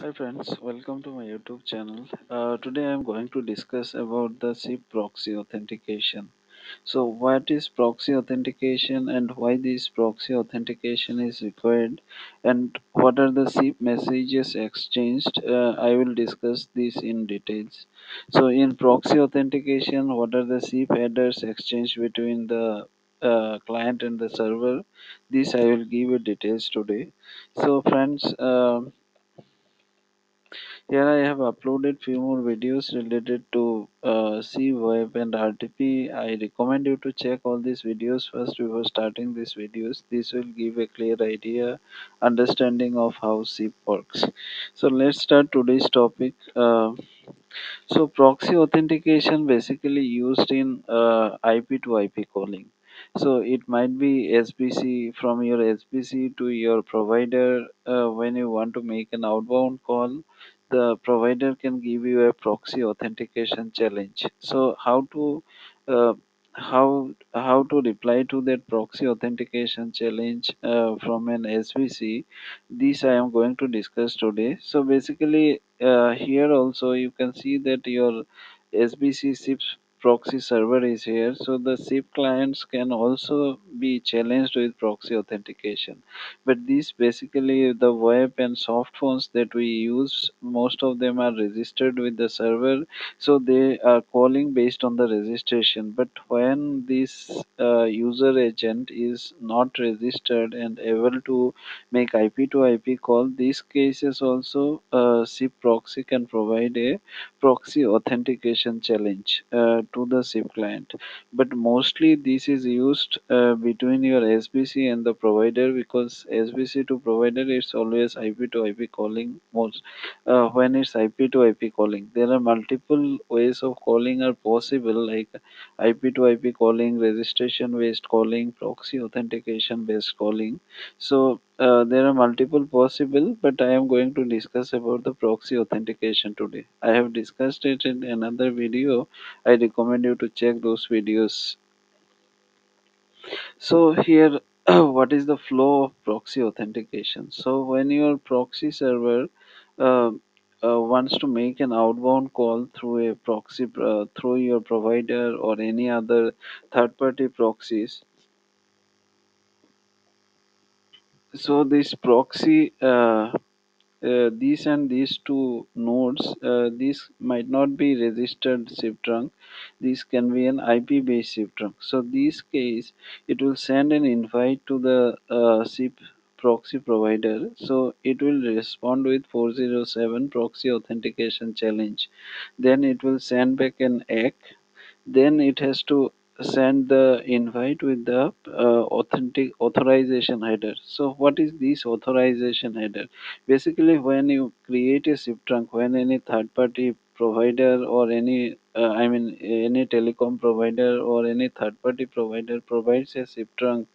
Hi friends, welcome to my YouTube channel. Uh, today I am going to discuss about the SIP proxy authentication. So what is proxy authentication and why this proxy authentication is required and what are the SIP messages exchanged? Uh, I will discuss this in details. So in proxy authentication, what are the SIP headers exchanged between the uh, client and the server? This I will give you details today. So friends, um here I have uploaded few more videos related to uh, and RTP. I recommend you to check all these videos first before starting these videos. This will give a clear idea, understanding of how SIP works. So let's start today's topic. Uh, so proxy authentication basically used in uh, IP to IP calling. So it might be SBC from your SBC to your provider uh, when you want to make an outbound call. The provider can give you a proxy authentication challenge. So how to uh, how how to reply to that proxy authentication challenge uh, from an SBC this I am going to discuss today. So basically, uh, here also you can see that your SBC SIP proxy server is here. So the SIP clients can also be challenged with proxy authentication. But these basically the web and soft phones that we use, most of them are registered with the server. So they are calling based on the registration. But when this uh, user agent is not registered and able to make IP to IP call. These cases also uh, SIP proxy can provide a proxy authentication challenge uh, to the SIP client. But mostly this is used uh, between your SBC and the provider because SBC to provider it's always IP to IP calling most uh, when it's IP to IP calling. There are multiple ways of calling are possible like IP to IP calling, registration based calling, proxy authentication based calling. So uh, there are multiple possible, but I am going to discuss about the proxy authentication today. I have discussed it in another video. I recommend you to check those videos. So here, what is the flow of proxy authentication? So when your proxy server uh, uh, wants to make an outbound call through a proxy uh, through your provider or any other third-party proxies, so this proxy uh, uh, these and these two nodes uh, these might not be registered SIP trunk. This can be an IP based SIP trunk. So this case it will send an invite to the uh, SIP proxy provider. So it will respond with 407 proxy authentication challenge. Then it will send back an ACK then it has to send the invite with the uh, authentic authorization header so what is this authorization header basically when you create a SIP trunk when any third party provider or any uh, i mean any telecom provider or any third party provider provides a SIP trunk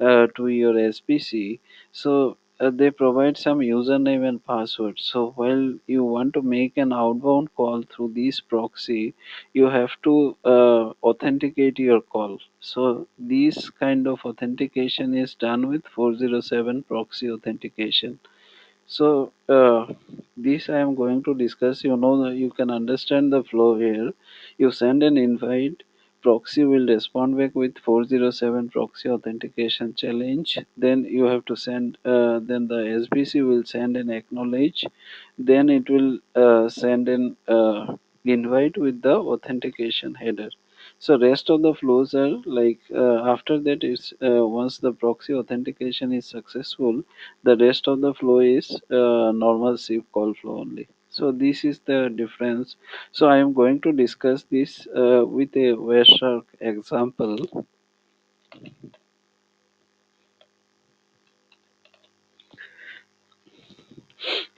uh, to your SBC. So uh, they provide some username and password. So while you want to make an outbound call through this proxy, you have to uh, authenticate your call. So this kind of authentication is done with 407 proxy authentication. So uh, this I am going to discuss. You know you can understand the flow here. You send an invite. Proxy will respond back with 407 proxy authentication challenge. Then you have to send. Uh, then the SBC will send an acknowledge. Then it will uh, send an uh, invite with the authentication header so rest of the flows are like uh, after that is uh, once the proxy authentication is successful the rest of the flow is uh, normal SIP call flow only so this is the difference. So i am going to discuss this uh, with a Wireshark example.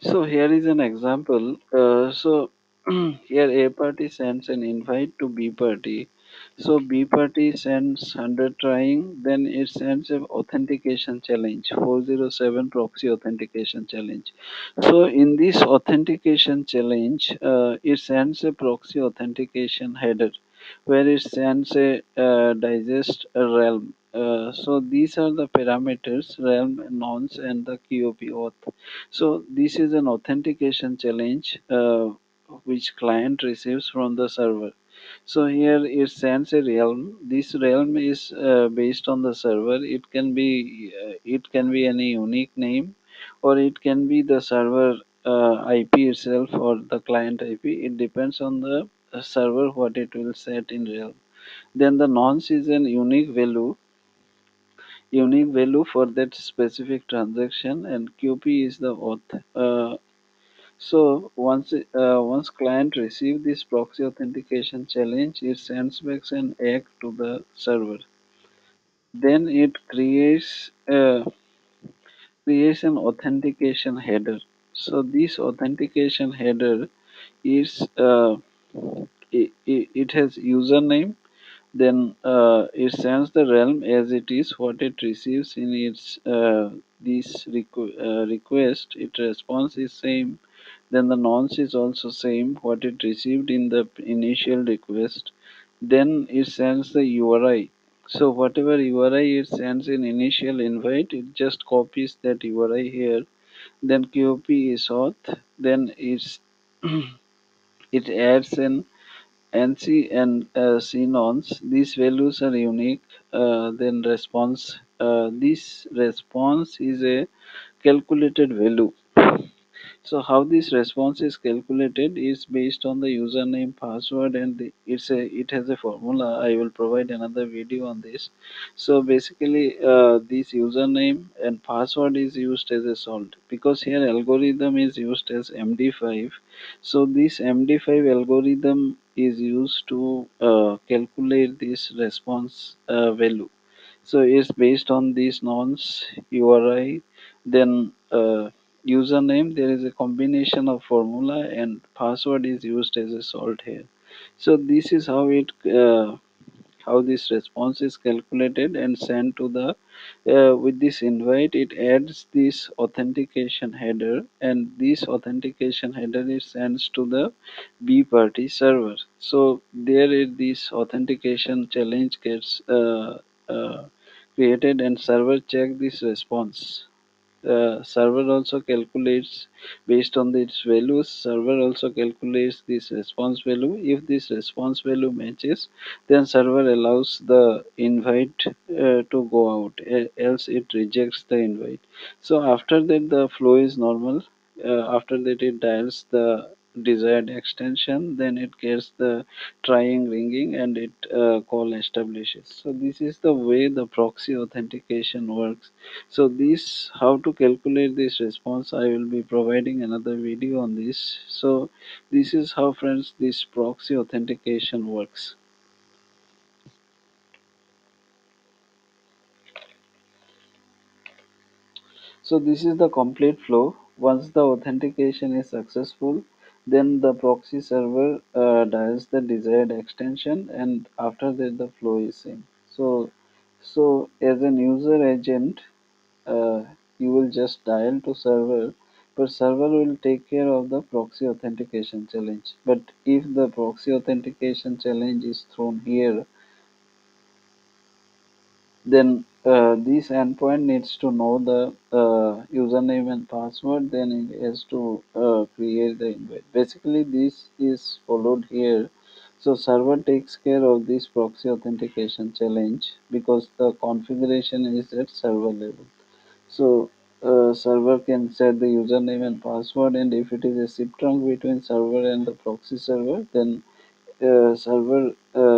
So here is an example. Uh, so here a party sends an invite to b party so b party sends 100 trying then it sends a authentication challenge 407 proxy authentication challenge. So in this authentication challenge uh, it sends a proxy authentication header where it sends a uh, digest realm. Uh, so these are the parameters realm nonce and the qop auth. So this is an authentication challenge uh, which client receives from the server so here it sends a realm. This realm is uh, based on the server. It can be uh, it can be any unique name or it can be the server uh, ip itself or the client ip it depends on the uh, server what it will set in realm. Then the nonce is an unique value unique value for that specific transaction and QP is the auth. So once uh, once client receive this proxy authentication challenge, it sends back an ACK to the server. Then it creates uh, creates an authentication header. So this authentication header is uh, it, it, has username then uh, it sends the realm as it is what it receives in its uh, this requ- uh, request it response is same then the nonce is also same what it received in the initial request. Then it sends the uri. So whatever uri it sends in initial invite it just copies that uri here. Then qp is auth. Then it's it adds an NC and uh, cnonce, these values are unique. Uh, then response, uh, this response is a calculated value. So how this response is calculated is based on the username, password, and it's a it has a formula. I will provide another video on this. So basically, uh, this username and password is used as a salt because here algorithm is used as MD5. So this MD5 algorithm is used to uh, calculate this response uh, value. So it's based on these nonce URI, then uh, username. There is a combination of formula and password is used as a salt here. So this is how it uh, how this response is calculated and sent to the uh, with this invite it adds this authentication header and this authentication header is sent to the b party server so there is this authentication challenge gets uh, uh, created and server check this response uh, server also calculates based on its values. Server also calculates this response value. If this response value matches then server allows the invite uh, to go out else it rejects the invite. So after that the flow is normal. Uh, after that it dials the desired extension then it gets the trying ringing and it uh, call establishes. So this is the way the proxy authentication works. So this how to calculate this response i will be providing another video on this. So this is how friends this proxy authentication works. So this is the complete flow. Once the authentication is successful then the proxy server uh, dials the desired extension and after that the flow is same. So so as an user agent uh, you will just dial to server but server will take care of the proxy authentication challenge. But if the proxy authentication challenge is thrown here then uh, this endpoint needs to know the uh, username and password then it has to uh, create the invite. Basically this is followed here. So server takes care of this proxy authentication challenge because the configuration is at server level. So uh, server can set the username and password and if it is a SIP trunk between server and the proxy server then uh, server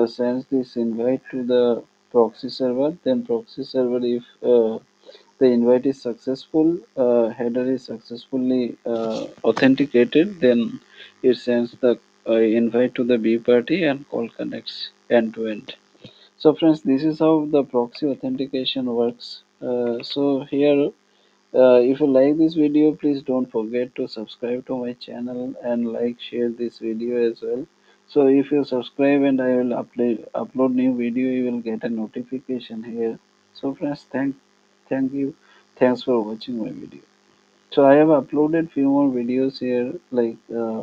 sends this invite to the proxy server then proxy server if uh, the invite is successful uh, header is successfully uh, authenticated then it sends the uh, invite to the b party and call connects end to end. So friends this is how the proxy authentication works. Uh, so here if you like this video please don't forget to subscribe to my channel and like share this video as well so if you subscribe and i will upload upload new video you will get a notification here so friends thank thank you thanks for watching my video so i have uploaded few more videos here like uh,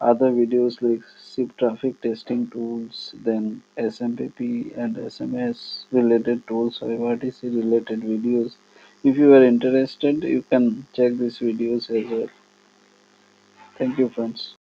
other videos like SIP traffic testing tools, then SMPP and SMS related tools or RTC related videos. If you are interested, you can check these videos as well. Thank you friends.